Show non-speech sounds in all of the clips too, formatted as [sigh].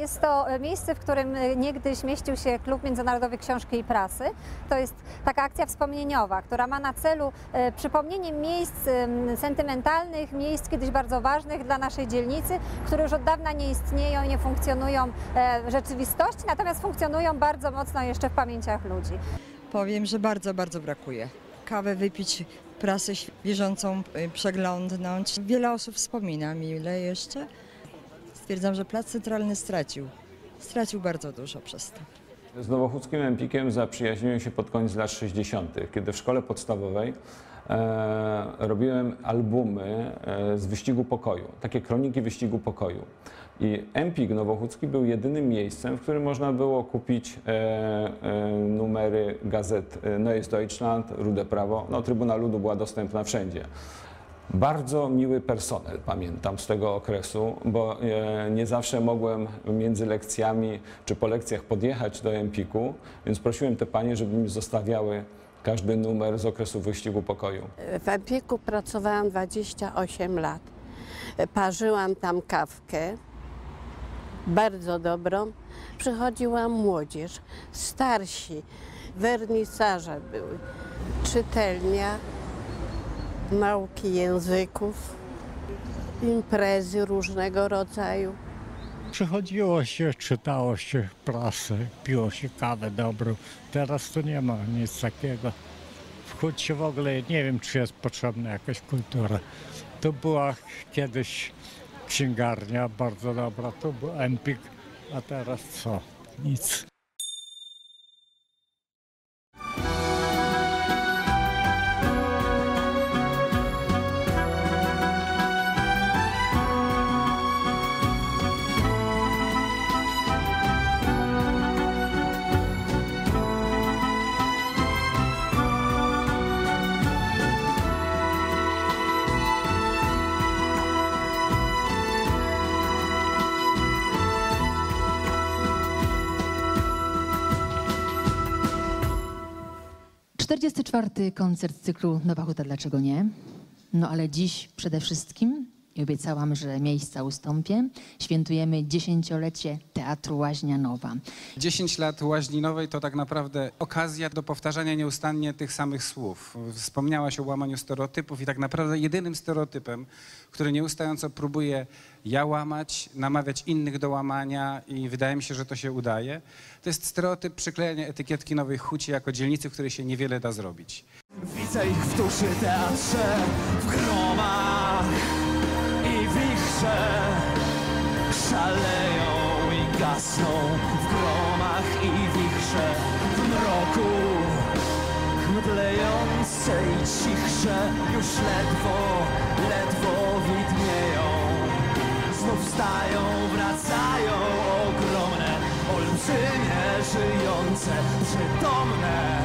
Jest to e, miejsce, w którym e, niegdyś mieścił się Klub Międzynarodowy Książki i Prasy. To jest taka akcja wspomnieniowa, która ma na celu e, przypomnienie miejsc sentymentalnych, miejsc kiedyś bardzo ważnych dla naszej dzielnicy, które już od dawna nie istnieją nie funkcjonują w rzeczywistości, natomiast funkcjonują bardzo mocno jeszcze w pamięciach ludzi. Powiem, że bardzo, bardzo brakuje. Kawę wypić, prasę bieżącą przeglądnąć. Wiele osób wspomina mi, ile jeszcze. Stwierdzam, że Plac Centralny stracił. Stracił bardzo dużo przez to. Z Nowochódzkim Empikiem zaprzyjaźniłem się pod koniec lat 60., kiedy w szkole podstawowej e, robiłem albumy e, z wyścigu pokoju, takie kroniki wyścigu pokoju. I Empik Nowochódzki był jedynym miejscem, w którym można było kupić e, e, numery gazet Neues Deutschland, Rude Prawo. No, Trybuna Ludu była dostępna wszędzie. Bardzo miły personel, pamiętam z tego okresu, bo e, nie zawsze mogłem między lekcjami czy po lekcjach podjechać do Empiku, więc prosiłem te panie, żeby mi zostawiały każdy numer z okresu wyścigu pokoju. W Empiku pracowałam 28 lat. Parzyłam tam kawkę, bardzo dobrą. Przychodziła młodzież, starsi, wernisaże były, czytelnia, nauki języków, imprezy różnego rodzaju. Przychodziło się, czytało się prasę, piło się kawę dobrą. Teraz tu nie ma nic takiego. W Hucie w ogóle nie wiem, czy jest potrzebna jakaś kultura. Tu była kiedyś księgarnia bardzo dobra, tu był Empik, a teraz co? Nic. Czterdziesty czwarty koncert cyklu Nowa Huta Dlaczego nie? No ale dziś przede wszystkim, i obiecałam, że miejsca ustąpię, świętujemy dziesięciolecie Teatru Łaźnia Nowa. 10 lat Łaźninowej to tak naprawdę okazja do powtarzania nieustannie tych samych słów. Wspomniałaś o łamaniu stereotypów i tak naprawdę jedynym stereotypem, który nieustająco próbuje ja łamać, namawiać innych do łamania i wydaje mi się, że to się udaje, to jest stereotyp przyklejania etykietki Nowej Huci jako dzielnicy, w której się niewiele da zrobić. Widzę ich w duszy teatrze, w gromach gasną w gromach i wichrze W mroku mdlejące i cichsze Już ledwo, ledwo widnieją. Znów stają, wracają ogromne Olbrzymie, żyjące, przytomne.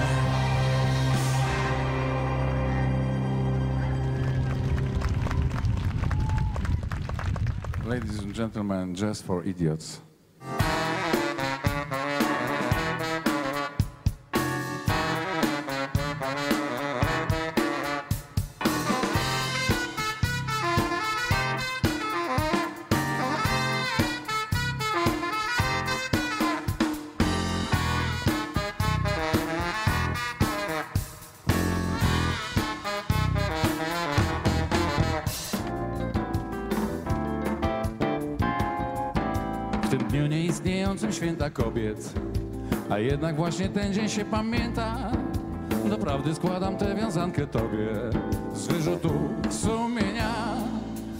Ladies and gentlemen, just for idiots. Dniu nieistniejącym święta kobiet, a jednak właśnie ten dzień się pamięta. Doprawdy składam tę wiązankę tobie z wyrzutu sumienia.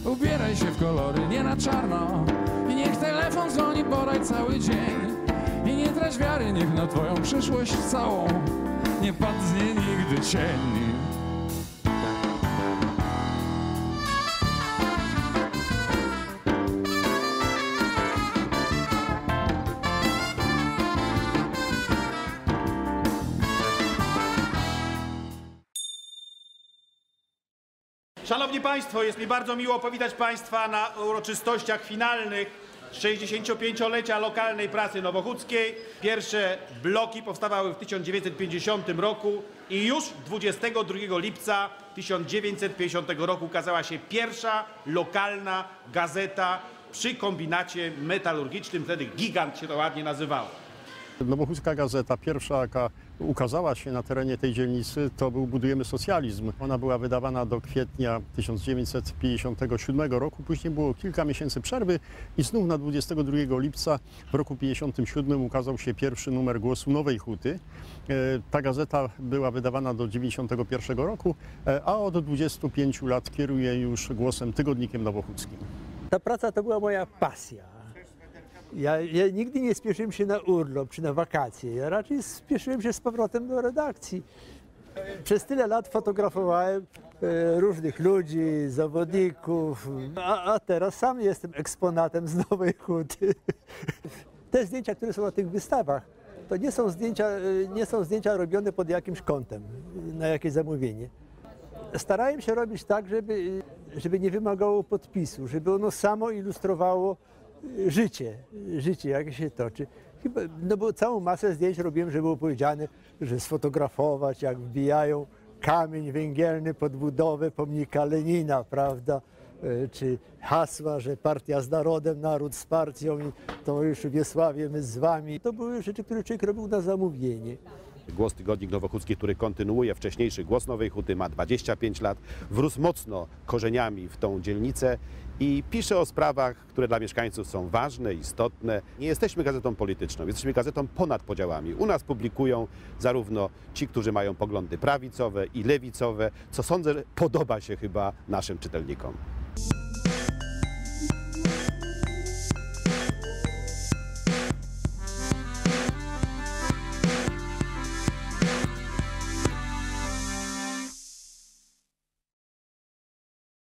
Ubieraj się w kolory, nie na czarno i niech telefon dzwoni poraj cały dzień. I nie trać wiary, niech na twoją przyszłość całą nie padnie nigdy cień. Szanowni Państwo, jest mi bardzo miło powitać Państwa na uroczystościach finalnych 65-lecia lokalnej prasy nowochódzkiej. Pierwsze bloki powstawały w 1950 roku i już 22 lipca 1950 roku ukazała się pierwsza lokalna gazeta przy kombinacie metalurgicznym, wtedy gigant się to ładnie nazywało. Nowochódzka Gazeta, pierwsza jaka ukazała się na terenie tej dzielnicy, to był Budujemy Socjalizm. Ona była wydawana do kwietnia 1957 roku, później było kilka miesięcy przerwy i znów na 22 lipca w roku 57 ukazał się pierwszy numer Głosu Nowej Huty. E, Ta gazeta była wydawana do 91 roku, e, a od 25 lat kieruje już głosem Tygodnikiem Nowochódzkim. Ta praca to była moja pasja. Ja, ja nigdy nie spieszyłem się na urlop czy na wakacje. Ja raczej spieszyłem się z powrotem do redakcji. Przez tyle lat fotografowałem e, różnych ludzi, zawodników, a, a teraz sam jestem eksponatem z Nowej Huty. [laughs] Te zdjęcia, które są na tych wystawach, to nie są zdjęcia, e, nie są zdjęcia robione pod jakimś kątem, na jakieś zamówienie. Starałem się robić tak, żeby, żeby nie wymagało podpisu, żeby ono samo ilustrowało życie, życie jak się toczy. Chyba, no bo całą masę zdjęć robiłem, żeby było powiedziane, że sfotografować, jak wbijają kamień węgielny pod budowę pomnika Lenina, prawda? Y, Czy hasła, że partia z narodem, naród z partią i to już Wiesławie my z wami. To były rzeczy, które człowiek robił na zamówienie. Głos Tygodnik Nowochódzki, który kontynuuje wcześniejszy Głos Nowej Huty, ma 25 lat, wrósł mocno korzeniami w tą dzielnicę i pisze o sprawach, które dla mieszkańców są ważne, istotne. Nie jesteśmy gazetą polityczną, jesteśmy gazetą ponad podziałami. U nas publikują zarówno ci, którzy mają poglądy prawicowe i lewicowe, co sądzę, podoba się chyba naszym czytelnikom.